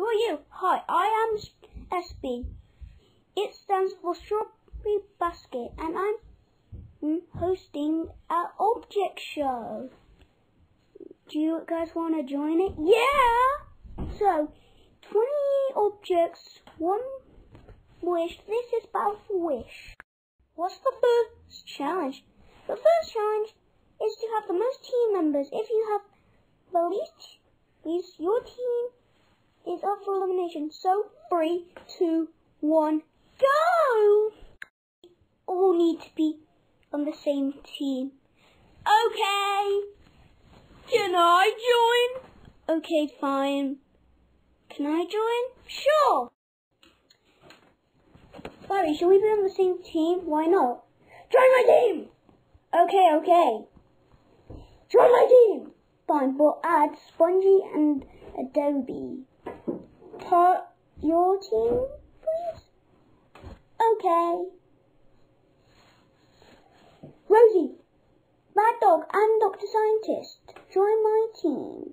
Who are you? Hi, I am SB. It stands for Strawberry Basket, and I'm hosting an object show. Do you guys want to join it? Yeah! So, 20 objects, one wish. This is about wish. What's the first challenge? The first challenge is to have the most team members. If you have the least, least your team is up for elimination. So, three, two, one, go! All need to be on the same team. Okay. Can I join? Okay, fine. Can I join? Sure. Barry, should we be on the same team? Why not? Join my team! Okay, okay. Join my team! Fine, we'll add Spongy and Adobe. Part your team, please? Okay. Rosie, Mad Dog, and Dr. Scientist, join my team.